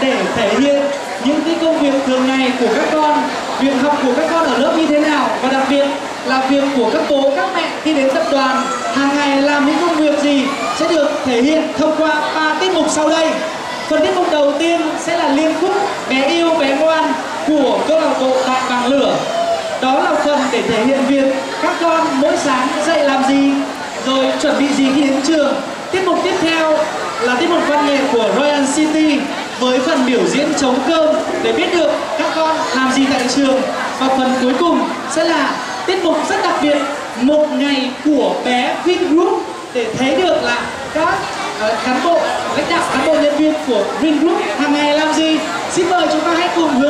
để thể hiện những cái công việc thường ngày của các con, việc học của các con ở lớp như thế nào, và đặc biệt là việc của các bố, các mẹ khi đến tập đoàn, hàng ngày làm những công việc gì sẽ được thể hiện thông qua ba tiết mục sau đây. Phần tiết mục đầu tiên sẽ là liên khúc bé yêu, bé ngoan của câu lạc bộ đại bằng lửa. Đó là phần để thể hiện việc các con mỗi sáng dậy làm gì, rồi chuẩn bị gì khi đến trường. Tiết mục tiếp theo là tiết mục văn nghệ của Royal City với phần biểu diễn chống cơm. Để biết được các con làm gì tại trường và phần cuối cùng sẽ là tiết mục rất đặc biệt một ngày của bé Vingroup để thấy được là các uh, cán bộ lãnh đạo cán bộ nhân viên của Vingroup hàng ngày làm gì xin mời chúng ta hãy cùng